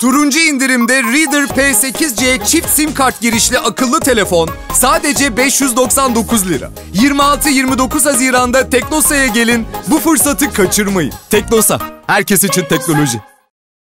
Turuncu indirimde Reader P8C çift sim kart girişli akıllı telefon sadece 599 lira. 26-29 Haziran'da Teknosa'ya gelin bu fırsatı kaçırmayın. Teknosa, herkes için teknoloji.